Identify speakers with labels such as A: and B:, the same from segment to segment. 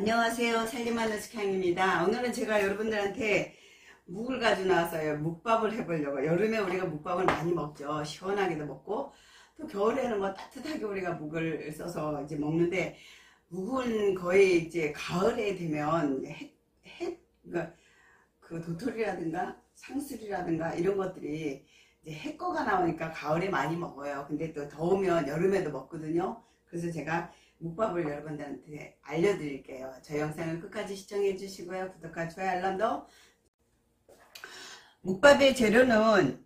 A: 안녕하세요. 살림하는 스캉입니다. 오늘은 제가 여러분들한테 묵을 가지고 나왔어요. 묵밥을 해보려고 여름에 우리가 묵밥을 많이 먹죠. 시원하게도 먹고 또 겨울에는 뭐 따뜻하게 우리가 묵을 써서 이제 먹는데 묵은 거의 이제 가을에 되면 해, 해, 그러니까 그 도토리라든가 상술이라든가 이런 것들이 이제 해꺼가 나오니까 가을에 많이 먹어요 근데 또 더우면 여름에도 먹거든요 그래서 제가 묵밥을 여러분들한테 알려드릴게요. 저 영상을 끝까지 시청해 주시고요. 구독과 좋아요 알람도 묵밥의 재료는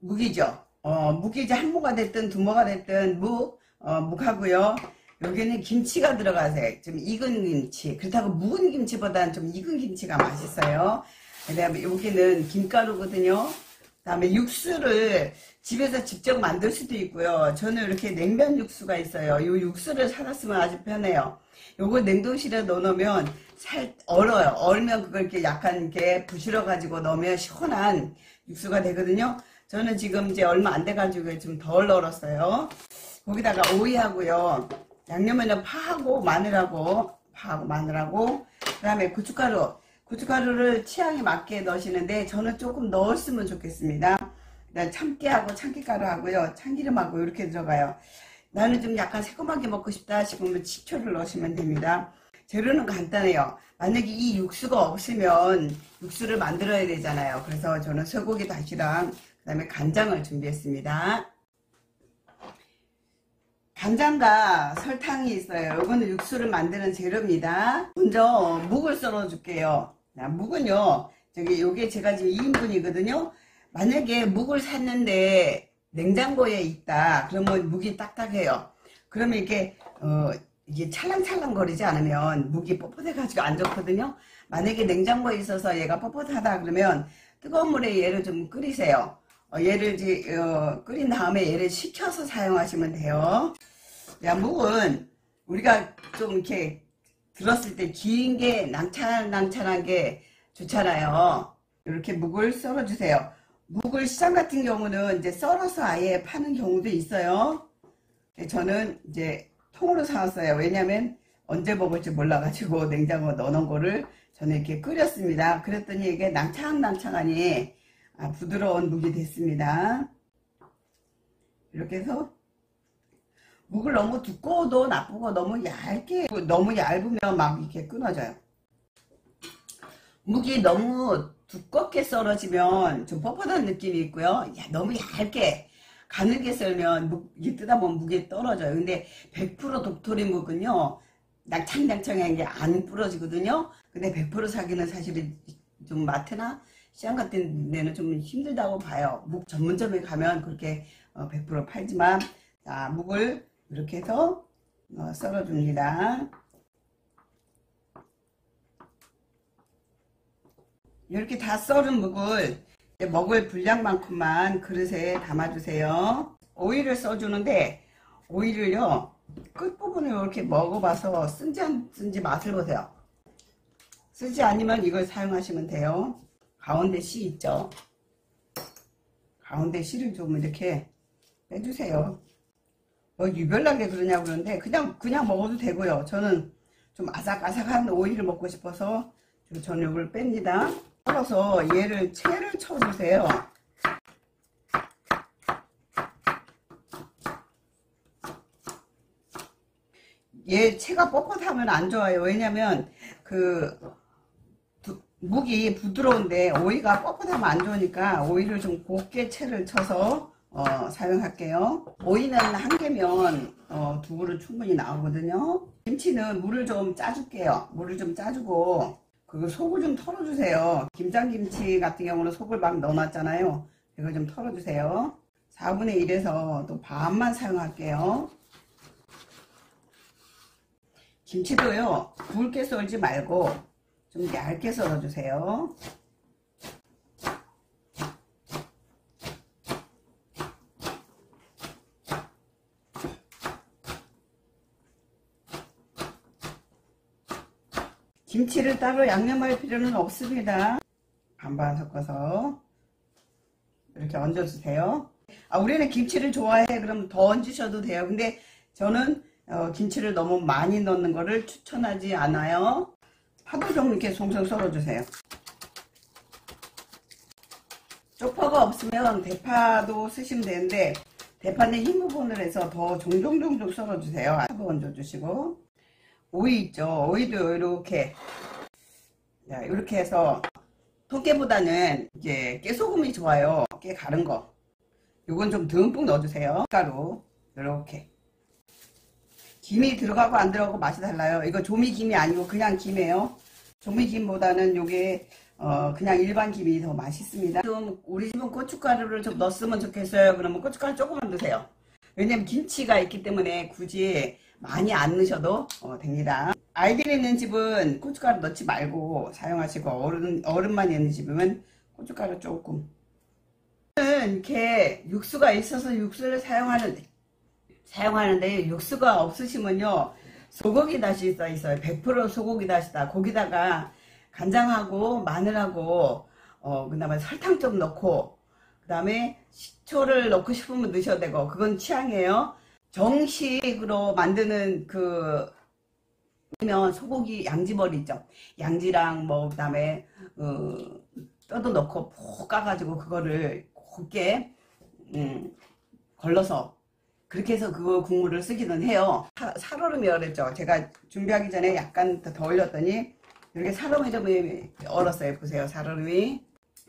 A: 묵이죠. 어, 묵이 한 모가 됐든 두 모가 됐든 묵, 어, 묵하고요. 여기는 김치가 들어가세요. 좀 익은 김치. 그렇다고 묵은 김치보다는 좀 익은 김치가 맛있어요. 그 다음에 여기는 김가루거든요. 그 다음에 육수를 집에서 직접 만들 수도 있고요. 저는 이렇게 냉면 육수가 있어요. 이 육수를 사놨으면 아주 편해요. 요거 냉동실에 넣어놓으면 살 얼어요. 얼면 그걸 이렇게 약간 이렇게 부실어 가지고 넣으면 시원한 육수가 되거든요. 저는 지금 이제 얼마 안 돼가지고 좀 덜 얼었어요. 거기다가 오이하고요. 양념에는 파하고 마늘하고 파하고 마늘하고 그 다음에 고춧가루 고춧가루를 취향에 맞게 넣으시는데 저는 조금 넣었으면 좋겠습니다. 참깨하고 참깨가루하고요. 참기름하고 이렇게 들어가요. 나는 좀 약간 새콤하게 먹고 싶다 싶으면 식초를 넣으시면 됩니다. 재료는 간단해요. 만약에 이 육수가 없으면 육수를 만들어야 되잖아요. 그래서 저는 쇠고기 다시랑 그 다음에 간장을 준비했습니다. 간장과 설탕이 있어요. 이거는 육수를 만드는 재료입니다. 먼저 묵을 썰어 줄게요. 묵은요. 저기 요게 제가 지금 2인분이거든요. 만약에 묵을 샀는데 냉장고에 있다 그러면 묵이 딱딱해요 그러면 이게 어 이게 찰랑찰랑 거리지 않으면 묵이 뻣뻣해 가지고 안 좋거든요 만약에 냉장고에 있어서 얘가 뻣뻣하다 그러면 뜨거운 물에 얘를 좀 끓이세요 어, 얘를 이제 어, 끓인 다음에 얘를 식혀서 사용하시면 돼요 야 묵은 우리가 좀 이렇게 들었을 때 긴 게 낭찰낭찰한 게 좋잖아요 이렇게 묵을 썰어 주세요 묵을 시장 같은 경우는 이제 썰어서 아예 파는 경우도 있어요. 저는 이제 통으로 사왔어요. 왜냐면 언제 먹을지 몰라가지고 냉장고 넣어놓은 거를 저는 이렇게 끓였습니다. 그랬더니 이게 낭창낭창하니 아, 부드러운 묵이 됐습니다. 이렇게 해서 묵을 너무 두꺼워도 나쁘고 너무 얇게 너무 얇으면 막 이렇게 끊어져요. 묵이 너무 두껍게 썰어지면 좀 뻣뻣한 느낌이 있고요. 야, 너무 얇게 가늘게 썰면 묵, 이게 뜨다 보면 무게 떨어져요. 근데 100% 독토리 묵은요. 낭창낭창한 게 안 부러지거든요. 근데 100% 사기는 사실은 좀 마트나 시장 같은 데는 좀 힘들다고 봐요. 묵 전문점에 가면 그렇게 100% 어, 팔지만 자, 묵을 이렇게 해서 어, 썰어줍니다. 이렇게 다 썰은 묵을 먹을 분량만큼만 그릇에 담아주세요. 오이를 써주는데 오이를요 끝부분을 이렇게 먹어봐서 쓴지 안 쓴지 맛을 보세요. 쓰지 않으면 이걸 사용하시면 돼요. 가운데 씨 있죠? 가운데 씨를 좀 이렇게 빼주세요. 뭐 유별나게 그러냐고 그러는데 그냥 그냥 먹어도 되고요. 저는 좀 아삭아삭한 오이를 먹고 싶어서 이걸 뺍니다. 썰어서 얘를 채를 쳐주세요. 얘 채가 뻣뻣하면 안 좋아요. 왜냐면 그 부, 묵이 부드러운데 오이가 뻣뻣하면 안 좋으니까 오이를 좀 곱게 채를 쳐서 어, 사용할게요. 오이는 한 개면 어, 두 그릇 충분히 나오거든요. 김치는 물을 좀 짜줄게요. 물을 좀 짜주고 그 속을 좀 털어주세요. 김장김치 같은 경우는 속을 막 넣어놨잖아요. 이거 좀 털어주세요. 4분의 1에서 또 반만 사용할게요. 김치도요. 굵게 썰지 말고 좀 얇게 썰어주세요. 김치를 따로 양념할 필요는 없습니다. 반반 섞어서 이렇게 얹어주세요. 아, 우리는 김치를 좋아해. 그럼 더 얹으셔도 돼요. 근데 저는 어, 김치를 너무 많이 넣는 거를 추천하지 않아요. 파도 좀 이렇게 송송 썰어주세요. 쪽파가 없으면 대파도 쓰시면 되는데 대파는 흰 부분을 해서 더 종종종종 썰어주세요. 파도 얹어주시고 오이 있죠. 오이도 이렇게 자, 이렇게 해서 통깨보다는 이제 깨소금이 좋아요. 깨 가른 거. 요건 좀 듬뿍 넣어주세요. 가루 이렇게 김이 들어가고 안 들어가고 맛이 달라요. 이거 조미김이 아니고 그냥 김이에요. 조미김보다는 요게 어 그냥 일반 김이 더 맛있습니다. 좀 우리 집은 고춧가루를 좀 넣었으면 좋겠어요. 그러면 고춧가루 조금만 넣으세요. 왜냐면 김치가 있기 때문에 굳이 많이 안 넣으셔도 어, 됩니다. 아이들 있는 집은 고춧가루 넣지 말고 사용하시고 어른 어른만 있는 집은 고춧가루 조금. 이렇게 육수가 있어서 육수를 사용하는데 사용하는데 육수가 없으시면요 소고기 다시 써 있어요 100% 소고기 다시다 거기다가 간장하고 마늘하고 어 그 다음에 설탕 좀 넣고 그 다음에 식초를 넣고 싶으면 넣으셔도 되고 그건 취향이에요 정식으로 만드는 그 면 소고기 양지머리 있죠 양지랑 뭐 그다음에 어, 뼈도 넣고 푹 까가지고 그거를 곱게 음, 걸러서 그렇게 해서 그거 국물을 쓰기는 해요. 사- 살얼음이 얼었죠. 제가 준비하기 전에 약간 더 얼렸더니 이렇게 살얼음이 좀 얼었어요. 보세요. 살얼음이.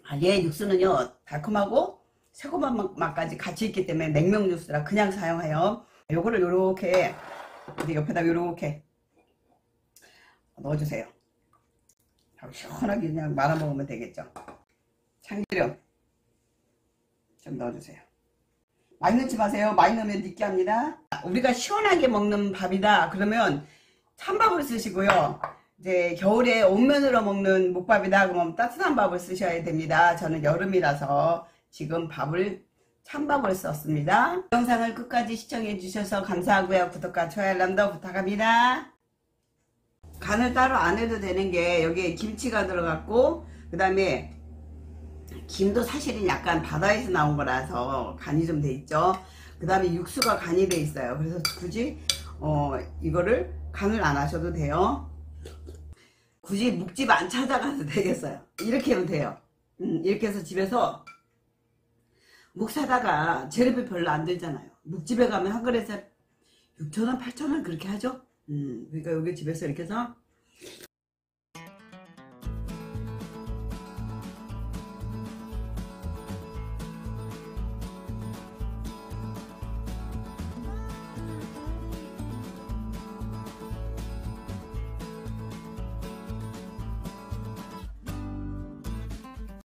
A: 아, 얘 육수는요. 달콤하고 새콤한 맛- 맛까지 같이 있기 때문에 냉면 육수라 그냥 사용해요. 요거를 요렇게 옆에다 요렇게 넣어주세요. 시원하게 그냥 말아 먹으면 되겠죠. 참기름 좀 넣어주세요. 많이 넣지 마세요. 많이 넣으면 느끼합니다. 우리가 시원하게 먹는 밥이다. 그러면 찬밥을 쓰시고요. 이제 겨울에 온면으로 먹는 묵밥이다. 그러면 따뜻한 밥을 쓰셔야 됩니다. 저는 여름이라서 지금 밥을 찬밥을 썼습니다. 영상을 끝까지 시청해 주셔서 감사하고요. 구독과 좋아요 알람도 부탁합니다. 간을 따로 안 해도 되는 게 여기에 김치가 들어갔고 그 다음에 김도 사실은 약간 바다에서 나온 거라서 간이 좀 돼 있죠. 그 다음에 육수가 간이 돼 있어요. 그래서 굳이 어 이거를 간을 안 하셔도 돼요. 굳이 묵집 안 찾아가도 되겠어요. 이렇게 하면 돼요. 음, 이렇게 해서 집에서 묵 사다가 재료비 별로 안 들잖아요. 묵집에 가면 한 그릇에 6천원, 8천원 그렇게 하죠. 음, 그러니까 여기 집에서 이렇게 해서